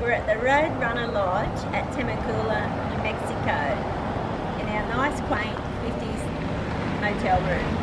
We're at the Roadrunner Lodge at Temecula, New Mexico in our nice quaint 50s motel room.